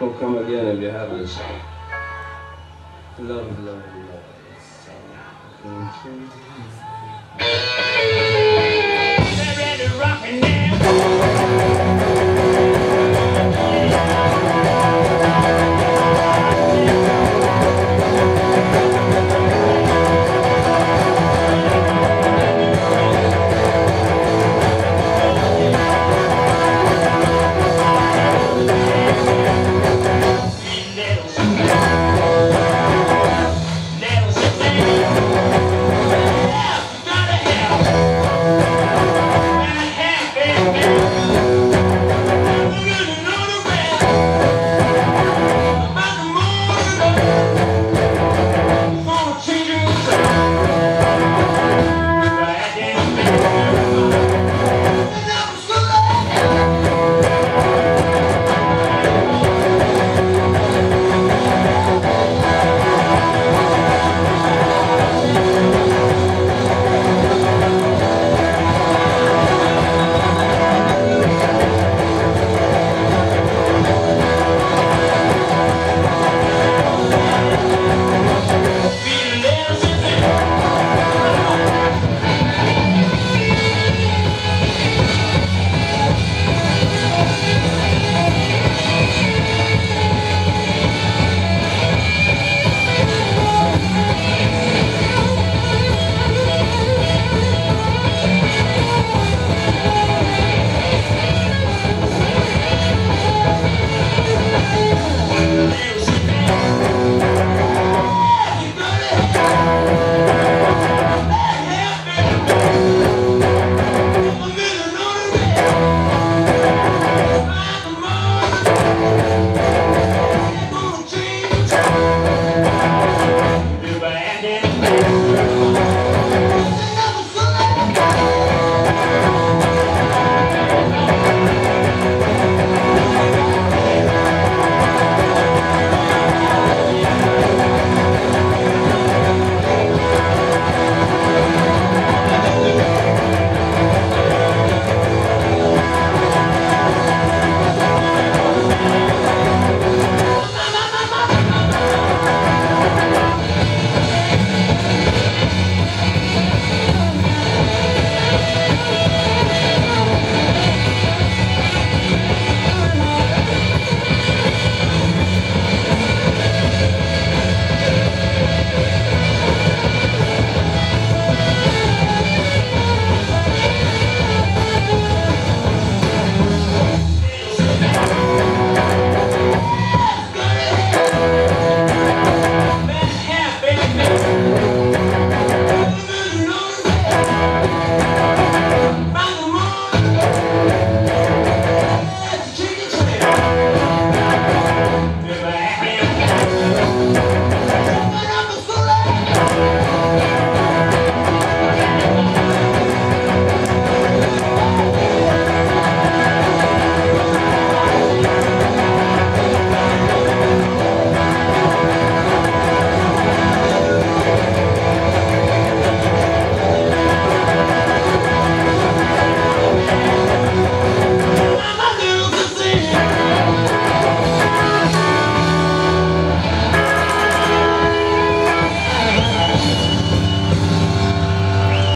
Oh, come again if you have this. Love, love, love.